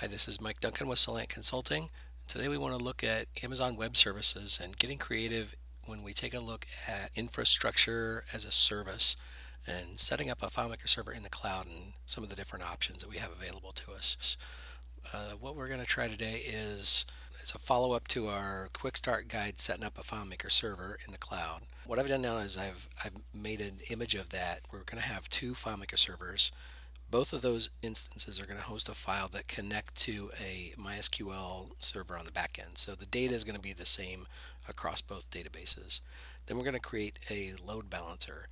Hi, this is Mike Duncan with Soliant Consulting. Today we want to look at Amazon Web Services and getting creative when we take a look at infrastructure as a service and setting up a FileMaker server in the cloud and some of the different options that we have available to us. Uh, what we're going to try today is as a follow-up to our quick start guide setting up a FileMaker server in the cloud. What I've done now is I've, I've made an image of that. We're going to have two FileMaker servers both of those instances are going to host a file that connect to a MySQL server on the back end. So the data is going to be the same across both databases. Then we're going to create a load balancer.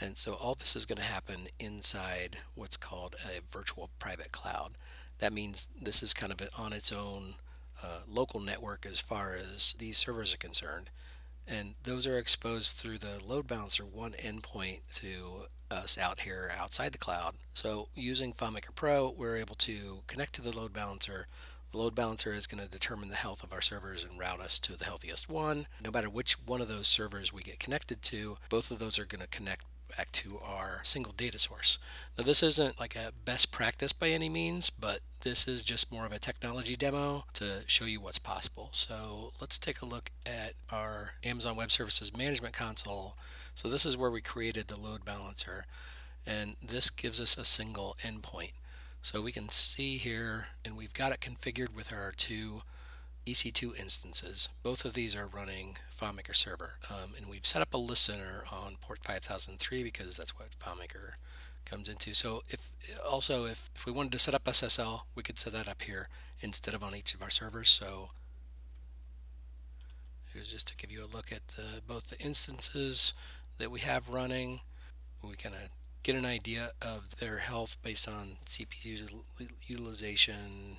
And so all this is going to happen inside what's called a virtual private cloud. That means this is kind of on its own uh, local network as far as these servers are concerned. And those are exposed through the load balancer one endpoint to us out here outside the cloud. So using FileMaker Pro, we're able to connect to the load balancer. The load balancer is going to determine the health of our servers and route us to the healthiest one. No matter which one of those servers we get connected to, both of those are going to connect back to our single data source. Now this isn't like a best practice by any means, but this is just more of a technology demo to show you what's possible. So let's take a look at our Amazon Web Services Management Console so this is where we created the load balancer and this gives us a single endpoint. So we can see here and we've got it configured with our two EC2 instances. Both of these are running FileMaker server um, and we've set up a listener on port 5003 because that's what FileMaker comes into. So if also if, if we wanted to set up SSL we could set that up here instead of on each of our servers. So here's just to give you a look at the, both the instances that we have running. We kind of get an idea of their health based on CPU utilization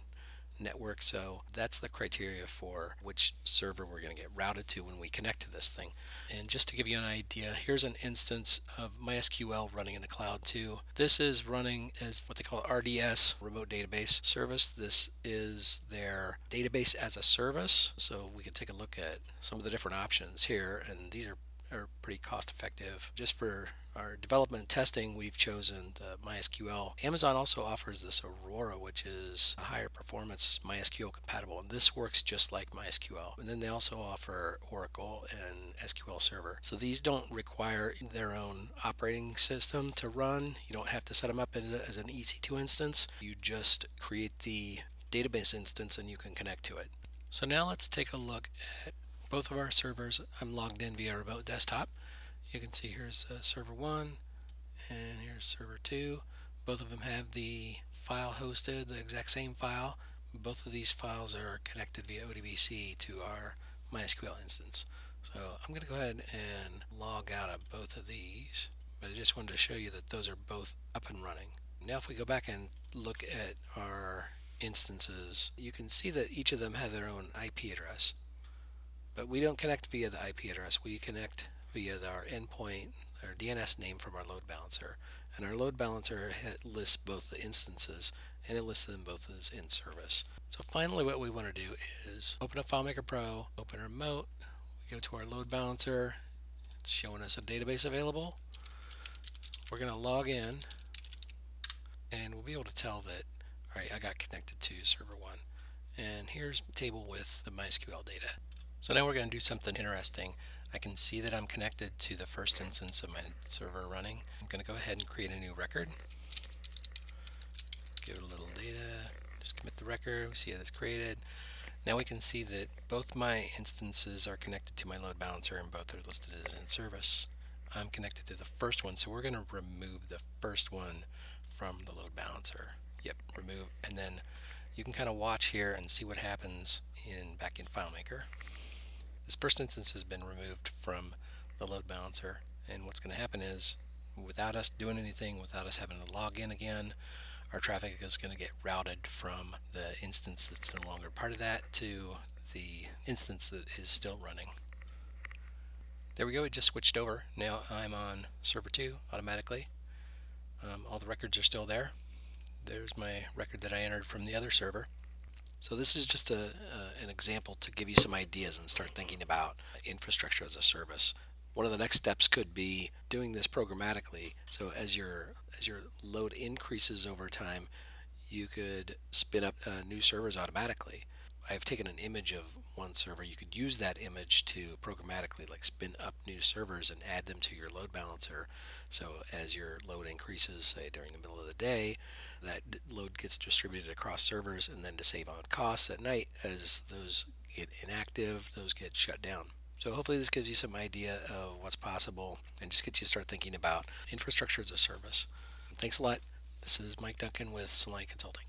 network. So that's the criteria for which server we're going to get routed to when we connect to this thing. And just to give you an idea, here's an instance of MySQL running in the cloud too. This is running as what they call RDS, Remote Database Service. This is their database as a service. So we can take a look at some of the different options here. And these are are pretty cost effective. Just for our development and testing, we've chosen the MySQL. Amazon also offers this Aurora, which is a higher performance MySQL compatible, and this works just like MySQL. And then they also offer Oracle and SQL Server. So these don't require their own operating system to run. You don't have to set them up as an EC2 instance. You just create the database instance and you can connect to it. So now let's take a look at both of our servers. I'm logged in via remote desktop. You can see here's uh, server 1 and here's server 2. Both of them have the file hosted, the exact same file. Both of these files are connected via ODBC to our MySQL instance. So I'm going to go ahead and log out of both of these, but I just wanted to show you that those are both up and running. Now if we go back and look at our instances, you can see that each of them have their own IP address. But we don't connect via the IP address. We connect via our endpoint, our DNS name from our load balancer. And our load balancer lists both the instances and it lists them both as in service. So finally what we want to do is open up FileMaker Pro, open remote, we go to our load balancer, it's showing us a database available. We're going to log in and we'll be able to tell that, all right, I got connected to server 1. And here's a table with the MySQL data. So now we're going to do something interesting. I can see that I'm connected to the first instance of my server running. I'm going to go ahead and create a new record. Give it a little data, just commit the record, we see how it's created. Now we can see that both my instances are connected to my load balancer and both are listed as in service. I'm connected to the first one, so we're going to remove the first one from the load balancer. Yep, remove, and then you can kind of watch here and see what happens in back in FileMaker. This first instance has been removed from the load balancer and what's going to happen is without us doing anything, without us having to log in again, our traffic is going to get routed from the instance that's no longer part of that to the instance that is still running. There we go, it just switched over. Now I'm on server 2 automatically. Um, all the records are still there. There's my record that I entered from the other server. So this is just a, uh, an example to give you some ideas and start thinking about infrastructure as a service. One of the next steps could be doing this programmatically. So as your as your load increases over time, you could spin up uh, new servers automatically. I've taken an image of one server. You could use that image to programmatically like spin up new servers and add them to your load balancer. So as your load increases, say during the middle of the day, that load gets distributed across servers and then to save on costs at night as those get inactive, those get shut down. So hopefully this gives you some idea of what's possible and just gets you to start thinking about infrastructure as a service. Thanks a lot. This is Mike Duncan with Soliant Consulting.